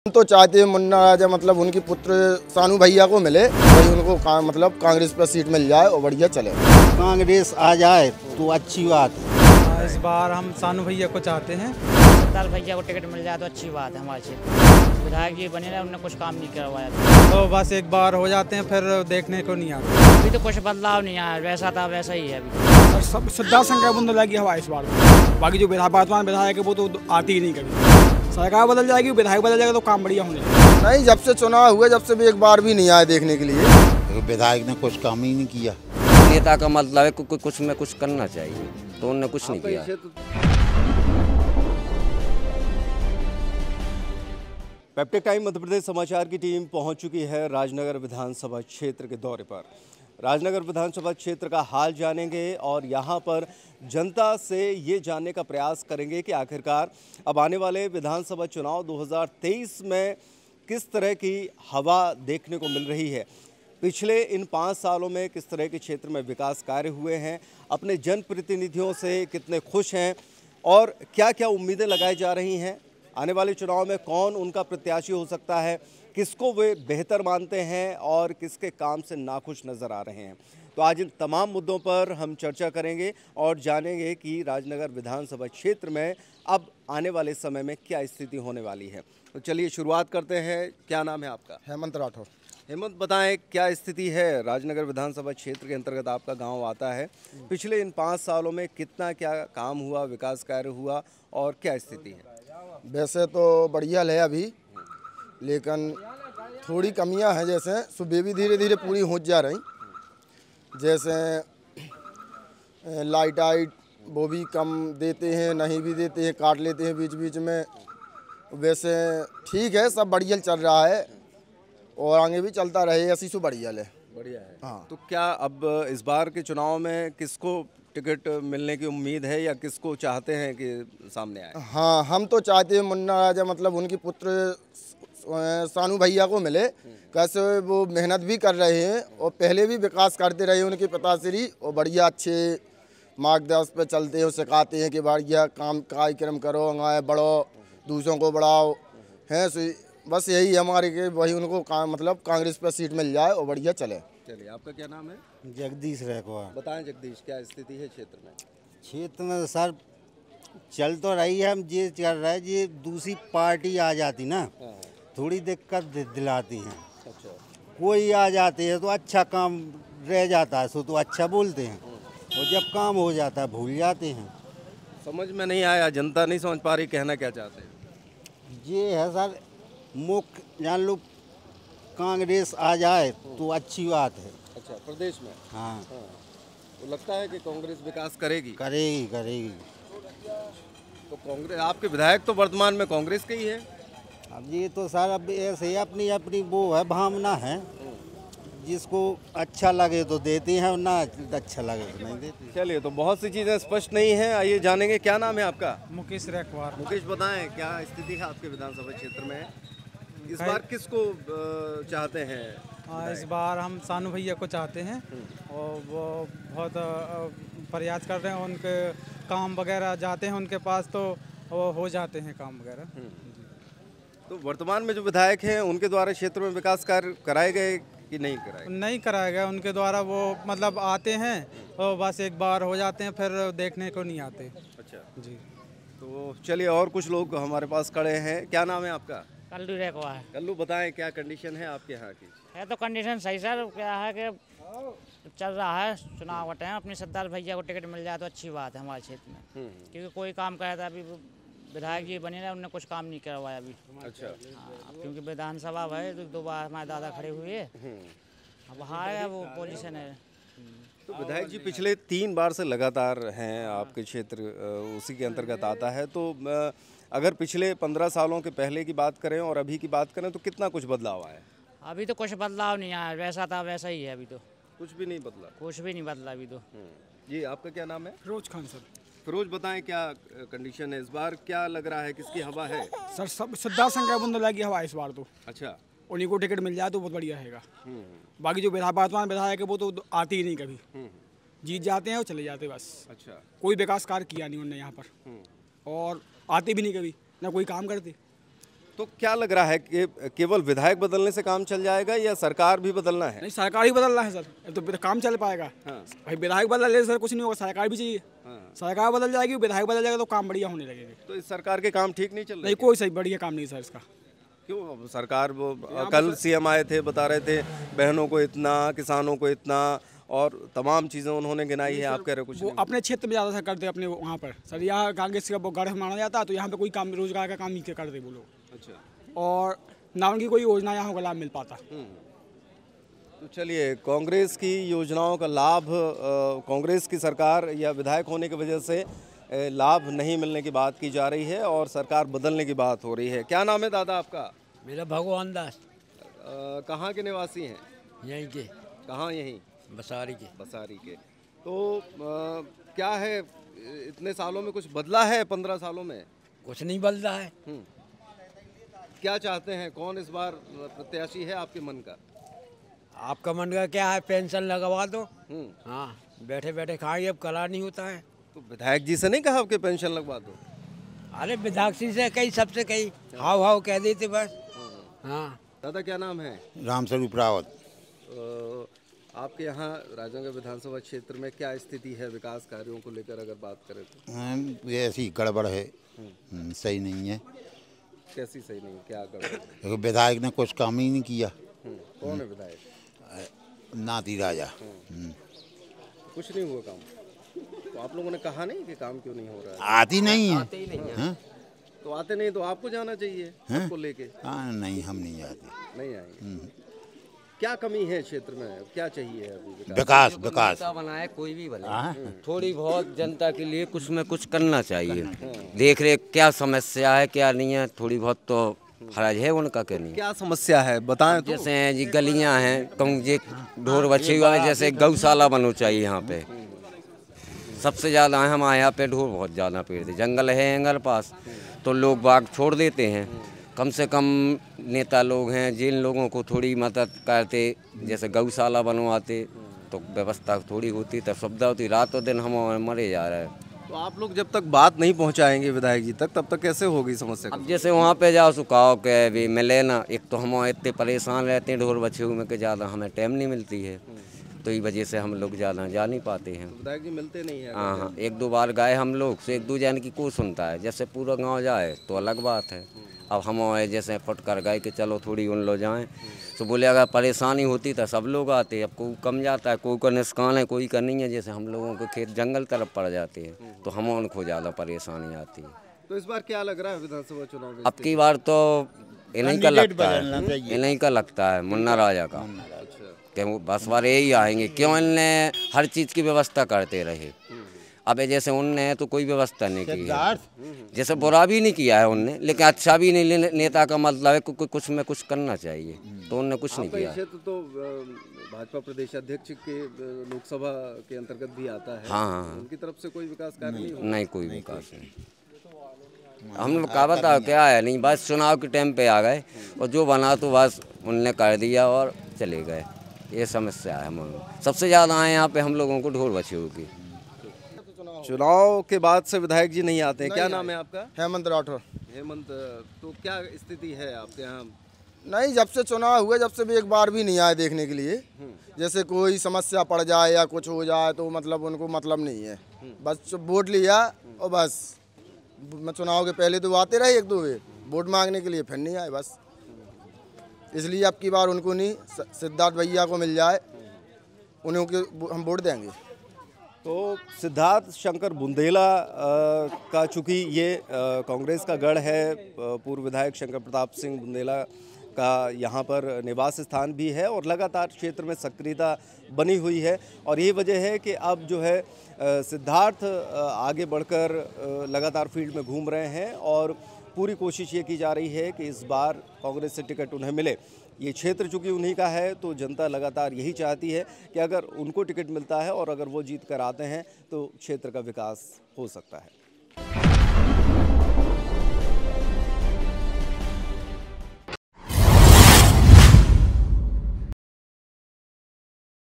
हम तो चाहते हैं मुन्ना राजा मतलब उनकी पुत्र सानू भैया को मिले वही उनको का, मतलब कांग्रेस पर सीट मिल जाए और बढ़िया चले। कांग्रेस आ जाए तो अच्छी बात। है इस बार हम सानू भैया को चाहते हैं। सरदार भैया को टिकट मिल जाए तो अच्छी बात है हमारे क्षेत्र विधायक जी बने रहे उन्होंने कुछ काम नहीं करवाया तो बस एक बार हो जाते हैं फिर देखने को नहीं आते। अभी तो कुछ बदलाव नहीं आया वैसा था वैसा ही है अभी। सब सिद्धार्थ संख्या बंद लगी हवा इस बार। बाकी जो विधायक वर्तमान विधायक है वो तो आती ही नहीं कभी। सरकार बदल जाएगी विधायक बदल जाएगा तो काम बढ़िया लगेगा नहीं जब से चुनाव हुए जब से भी एक बार भी नहीं आए देखने के लिए। विधायक ने कुछ काम ही नहीं किया। नेता का मतलब है कि कुछ में कुछ करना चाहिए। तो उन्होंने कुछ नहीं किया। पेप्टिक टाइम मध्य प्रदेश समाचार की टीम पहुँच चुकी है राजनगर विधानसभा क्षेत्र के दौरे पर। राजनगर विधानसभा क्षेत्र का हाल जानेंगे और यहाँ पर जनता से ये जानने का प्रयास करेंगे कि आखिरकार अब आने वाले विधानसभा चुनाव 2023 में किस तरह की हवा देखने को मिल रही है। पिछले इन पाँच सालों में किस तरह के क्षेत्र में विकास कार्य हुए हैं, अपने जनप्रतिनिधियों से कितने खुश हैं और क्या क्या उम्मीदें लगाई जा रही हैं आने वाले चुनाव में कौन उनका प्रत्याशी हो सकता है किसको वे बेहतर मानते हैं और किसके काम से नाखुश नज़र आ रहे हैं। तो आज इन तमाम मुद्दों पर हम चर्चा करेंगे और जानेंगे कि राजनगर विधानसभा क्षेत्र में अब आने वाले समय में क्या स्थिति होने वाली है। तो चलिए शुरुआत करते हैं। क्या नाम है आपका? हेमंत राठौर। हेमंत बताएँ क्या स्थिति है? राजनगर विधानसभा क्षेत्र के अंतर्गत आपका गाँव आता है। पिछले इन पाँच सालों में कितना क्या काम हुआ विकास कार्य हुआ और क्या स्थिति है? वैसे तो बढ़िया है अभी लेकिन थोड़ी कमियाँ हैं जैसे सुबह भी धीरे धीरे पूरी हो जा रही। जैसे लाइट आइट वो भी कम देते हैं नहीं भी देते हैं काट लेते हैं बीच बीच में। वैसे ठीक है सब बढ़िया चल रहा है और आगे भी चलता रहे ऐसी सो बढ़िया है बढ़िया है। हाँ। तो क्या अब इस बार के चुनाव में किसको टिकट मिलने की उम्मीद है या किसको चाहते हैं कि सामने आए? हाँ हम तो चाहते हैं मुन्ना राजा मतलब उनकी पुत्र सानू भैया को मिले। कैसे वो मेहनत भी कर रहे हैं और पहले भी विकास करते रहे उनके पिताश्री और बढ़िया अच्छे मार्गदर्शन पे चलते हैं सिखाते हैं कि बढ़िया काम, कार्यक्रम करो, आगे बढ़ो, दूसरों को बढ़ाओ। हैं बस यही हमारे के, वही उनको काम मतलब कांग्रेस पर सीट मिल जाए और बढ़िया चले। चलिए आपका क्या नाम है? जगदीश रखवा बताएँ जगदीश क्या स्थिति है क्षेत्र में? क्षेत्र में सर चल तो रही है हम ये चल रहा है ये दूसरी पार्टी आ जाती ना थोड़ी दिक्कत दिलाती है। अच्छा। कोई आ जाती है तो अच्छा काम रह जाता है सो तो अच्छा बोलते हैं। और जब काम हो जाता है भूल जाते हैं। समझ में नहीं आया जनता नहीं समझ पा रही कहना क्या चाहते हैं? ये है सर मुख्य जान लो कांग्रेस आ जाए तो अच्छी बात है। अच्छा प्रदेश में? हाँ। हाँ। तो लगता है कि कांग्रेस विकास करेगी? करेगी करेगी। तो कांग्रेस आपके विधायक तो वर्तमान में कांग्रेस के ही है। अब ये तो सर अब ऐसे ही अपनी अपनी वो है भावना है। जिसको अच्छा लगे तो देते हैं और ना अच्छा लगे तो नहीं देते चलिए तो बहुत सी चीज़ें स्पष्ट नहीं है। आइए जानेंगे क्या नाम है आपका? मुकेश रेखवार मुकेश बताएँ क्या स्थिति है आपके विधानसभा क्षेत्र में? इस बार किसको चाहते हैं? हाँ, इस बार हम सानू भैया को चाहते हैं। और वो बहुत प्रयास कर रहे हैं उनके काम वगैरह जाते हैं उनके पास तो वो हो जाते हैं काम वगैरह। तो वर्तमान में जो विधायक हैं उनके द्वारा क्षेत्र में विकास कार्य कराए गए कि नहीं कराए गए? नहीं कराया गया उनके द्वारा वो मतलब आते हैं और बस एक बार हो जाते हैं फिर देखने को नहीं आते। अच्छा। जी। तो चलिए और कुछ लोग हमारे पास खड़े हैं। क्या नाम है आपका? कल्लू रेखवा है। कल्लू बताएँ क्या कंडीशन है आपके यहाँ की? है तो कंडीशन सही सर। क्या है कि चल रहा है चुनाव का टाइम अपने सरदार भैया को टिकट मिल जाए तो अच्छी बात है हमारे क्षेत्र में। क्योंकि कोई काम कराया था अभी विधायक जी बने रहे उन्होंने कुछ काम नहीं करवाया अभी। अच्छा। हाँ, क्योंकि विधानसभा है तो दो बार हमारे दादा खड़े हुए। अब हार गया वो पोजिशन है। तो विधायक जी पिछले तीन बार से लगातार हैं आपके क्षेत्र उसी के अंतर्गत आता है। तो अगर पिछले पंद्रह सालों के पहले की बात करें और अभी की बात करें तो कितना कुछ बदलाव आया है? अभी तो कुछ बदलाव नहीं आया वैसा था वैसा ही है अभी तो। कुछ भी नहीं बदला? कुछ भी नहीं बदला अभी तो। हम्म। जी आपका क्या नाम है? फिरोज खान सर। फिरोज बताएँ क्या कंडीशन है इस बार? क्या लग रहा है किसकी हवा है? सर सब सिद्धार्थ संख्या बंद लगी हवा इस बार तो। अच्छा। उन्हीं को टिकट मिल जाए तो बहुत बढ़िया रहेगा। हम्म, बाकी जो विधायक वर्तमान विधायक है वो तो आती ही नहीं कभी। हम्म, जीत जाते हैं और चले जाते बस। अच्छा। कोई विकास कार्य किया नहीं उन्होंने यहाँ पर। हम्म। और आते भी नहीं कभी ना कोई काम करते। तो क्या लग रहा है कि केवल विधायक बदलने से काम चल जाएगा या सरकार भी बदलना है? नहीं सरकार ही बदलना है सर। तो काम चल पाएगा। हाँ। भाई विधायक बदल ले सर कुछ नहीं होगा सरकार भी चाहिए। हाँ। सरकार बदल जाएगी विधायक बदल जाएगा तो काम बढ़िया होने लगेगा। तो इस सरकार के काम ठीक नहीं चल रहे नहीं कोई सही बढ़िया काम नहीं सर इसका। क्यों? सरकार वो कल सीएम आए थे बता रहे थे बहनों को इतना किसानों को इतना और तमाम चीज़ें उन्होंने गिनाई है आप कह रहे हो कुछ वो नहीं अपने क्षेत्र में ज़्यादा करते अपने वहाँ पर। सर यहाँ कांग्रेस का गढ़ माना जाता है तो यहाँ पे कोई काम रोज़गार का काम नहीं करते वो लोग। अच्छा। और ना उनकी कोई योजना यहाँ को लाभ मिल पाता। तो चलिए कांग्रेस की योजनाओं का लाभ कांग्रेस की सरकार या विधायक होने की वजह से लाभ नहीं मिलने की बात की जा रही है और सरकार बदलने की बात हो रही है। क्या नाम है दादा आपका? मेरा भगवान दास। कहाँ के निवासी हैं? यहीं के। कहाँ यहीं? बसारी के। बसारी के। तो अ, क्या है इतने सालों में कुछ बदला है पंद्रह सालों में? कुछ नहीं बदल है। हम्म। क्या चाहते हैं? कौन इस बार प्रत्याशी है आपके मन का? आपका मन का क्या है? पेंशन लगवा दो। हम्म। हाँ बैठे बैठे खाएँगे अब कला नहीं होता है। तो विधायक जी से नहीं कहा कि पेंशन लगवा दो? अरे विधाक्षी से कई सबसे कई हाव हाव कह देते बस। हाँ। दादा क्या नाम है? रामस्वरूप रावत। आपके यहाँ राजनगर विधानसभा क्षेत्र में क्या स्थिति है विकास कार्यों को लेकर अगर बात करें तो? ये ऐसी गड़बड़ है। हम्म, सही नहीं है। कैसी सही नहीं क्या गड़बड़ है? देखो विधायक ने कुछ काम ही नहीं किया। हम्म, कौन है विधायक? नाती राजा। हम्म। कुछ नहीं हुआ काम? तो आप लोगों ने कहा नहीं कि काम क्यों नहीं हो रहा है? आती नहीं है। हाँ? तो आते नहीं तो आपको जाना चाहिए आपको लेके। हाँ नहीं हम नहीं आते। नहीं आएँगे। क्या कमी है क्षेत्र में? क्या चाहिए अभी विकास? विकास बनाए कोई भी बने। हाँ? थोड़ी बहुत जनता के लिए कुछ में कुछ करना चाहिए। देख रेख क्या समस्या है क्या नहीं है थोड़ी बहुत तो फ़र्ज़ है उनका कि नहीं क्या समस्या है? बताएँ तो। जैसे जी गलियाँ हैं कहूँ जे ढोर बछे हुआ है जैसे गौशाला बनो चाहिए यहाँ पे। सबसे ज़्यादा है हमारे यहाँ पे ढोर बहुत ज़्यादा पेड़ थे। जंगल है एंगल पास। तो लोग बाग छोड़ देते हैं। कम से कम नेता लोग हैं जिन लोगों को थोड़ी मदद करते जैसे गौशाला बनवाते तो व्यवस्था थोड़ी होती तब सुविधा होती। रातों दिन हम मरे जा रहे हैं। तो आप लोग जब तक बात नहीं पहुंचाएँगे विधायक जी तक तब तक कैसे होगी समस्या? अब जैसे वहाँ पे जाओ सुखाओ के भी मिले ना एक तो हम इतने परेशान रहते हैं ढोर बछे में कि ज़्यादा हमें टाइम नहीं मिलती है। तो इस वजह से हम लोग ज़्यादा जा नहीं पाते हैं। विधायक जी मिलते नहीं है। हाँ हाँ एक दो बार गए हम लोग से एक दो जन की को सुनता है। जैसे पूरा गाँव जाए तो अलग बात है। अब हम आए जैसे फट कर गए कि चलो थोड़ी उन लोग जाएँ। तो बोले अगर परेशानी होती तो सब लोग आते अब कोई कम जाता है कोई का नुकसान है कोई का नहीं है। जैसे हम लोगों के खेत जंगल तरफ़ पड़ जाते हैं तो हम उनको ज़्यादा परेशानी आती है। तो इस बार क्या लग रहा है विधानसभा चुनाव में? अब की बार तो इन्हीं का लगता है। इन्हीं का लगता है मुन्ना राजा का। अच्छा कि वो बस बार यही आएँगे। क्यों? इनने हर चीज़ की व्यवस्था करते रहे। अब जैसे उनने तो कोई व्यवस्था नहीं की है। जैसे बुरा भी नहीं किया है उनने लेकिन अच्छा भी नहीं नेता का मतलब है कि कुछ में कुछ करना चाहिए। तो उनने कुछ नहीं किया। क्षेत्र तो भाजपा प्रदेश अध्यक्ष के लोकसभा के अंतर्गत भी आता है। हाँ, हाँ। उनकी तरफ़ से कोई विकास कार्य नहीं नहीं कोई विकास नहीं। हम लोग का बताओ क्या है नहीं बस चुनाव के टाइम पे आ गए और जो बना तो बस उनने कर दिया और चले गए। ये समस्या है हम लोग सबसे ज़्यादा आए यहाँ पे हम लोगों को ढोल बछी होगी चुनाव के बाद से विधायक जी नहीं आते हैं। क्या नाम है आपका? हेमंत राठौर। हेमंत तो क्या स्थिति है आपके यहाँ? नहीं जब से चुनाव हुए जब से भी एक बार भी नहीं आए देखने के लिए। जैसे कोई समस्या पड़ जाए या कुछ हो जाए तो मतलब उनको मतलब नहीं है। बस वोट लिया और बस। मैं चुनाव के पहले तो आते रहे एक दो वे। वोट मांगने के लिए फिर नहीं आए बस। इसलिए अब की बार उनको नहीं सिद्धार्थ भैया को मिल जाए उन्हें के हम वोट देंगे। तो सिद्धार्थ शंकर बुंदेला का चूँकि ये कांग्रेस का गढ़ है पूर्व विधायक शंकर प्रताप सिंह बुंदेला का यहाँ पर निवास स्थान भी है और लगातार क्षेत्र में सक्रियता बनी हुई है और यही वजह है कि अब जो है सिद्धार्थ आगे बढ़कर लगातार फ़ील्ड में घूम रहे हैं और पूरी कोशिश ये की जा रही है कि इस बार कांग्रेस से टिकट उन्हें मिले। ये क्षेत्र चूँकि उन्हीं का है तो जनता लगातार यही चाहती है कि अगर उनको टिकट मिलता है और अगर वो जीत कर आते हैं तो क्षेत्र का विकास हो सकता है।